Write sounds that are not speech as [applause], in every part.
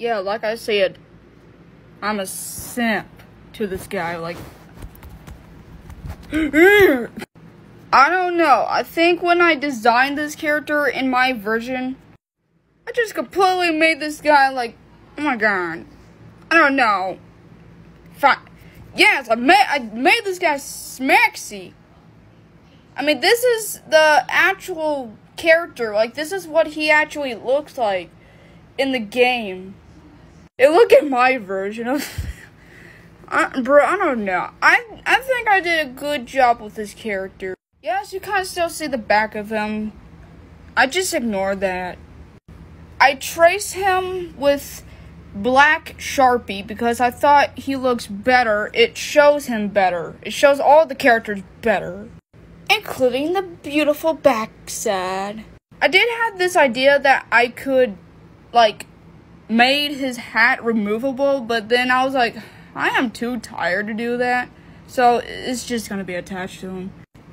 Yeah, like I said, I'm a simp to this guy. Like, [gasps] I don't know. I think when I designed this character in my version, I just completely made this guy like, oh my god. I don't know. Fine. Yes, I made I made this guy smaxy. I mean, this is the actual character. Like, this is what he actually looks like in the game. Look at my version of. [laughs] I, bro, I don't know. I I think I did a good job with this character. Yes, you can still see the back of him. I just ignore that. I trace him with black Sharpie because I thought he looks better. It shows him better. It shows all the characters better, including the beautiful backside. I did have this idea that I could, like, made his hat removable, but then I was like, I am too tired to do that. So it's just gonna be attached to him.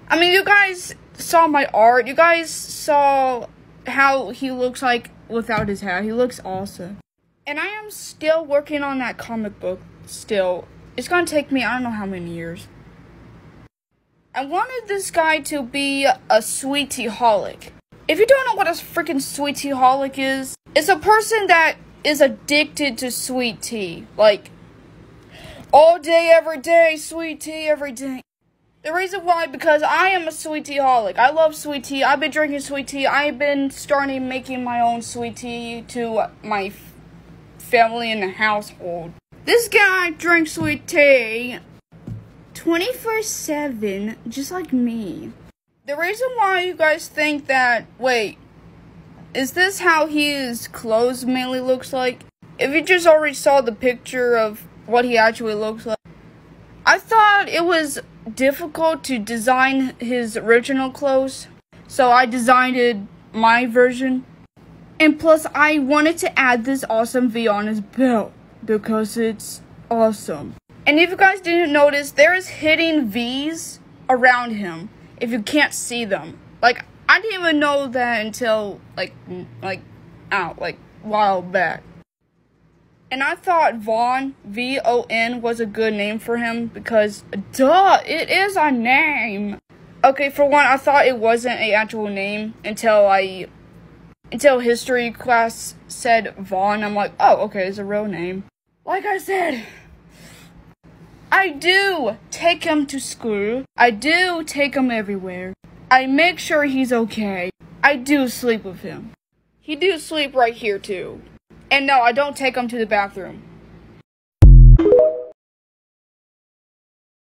I mean, you guys saw my art. You guys saw how he looks like without his hat. He looks awesome. And I am still working on that comic book still. It's gonna take me I don't know how many years. I wanted this guy to be a sweetie holic. If you don't know what a freaking sweetie holic is, it's a person that is addicted to sweet tea. Like all day, every day, sweet tea every day. The reason why, because I am a sweet tea holic. I love sweet tea. I've been drinking sweet tea. I've been starting making my own sweet tea to my family and the household. This guy drinks sweet tea 24 7, just like me. The reason why you guys think that, wait, is this how his clothes mainly looks like? If you just already saw the picture of what he actually looks like, I thought it was difficult to design his original clothes, so I designed my version. And plus, I wanted to add this awesome V on his belt because it's awesome. And if you guys didn't notice, there is hidden V's around him if you can't see them. Like, I didn't even know that until, like, like, out, like, while back. And I thought Von V O N, was a good name for him because, duh, it is a name. Okay, for one, I thought it wasn't a actual name until I, until history class said Von. I'm like, oh, okay, it's a real name. Like I said, I do take him to school. I do take him everywhere. I make sure he's okay. I do sleep with him. He do sleep right here too. And no, I don't take him to the bathroom.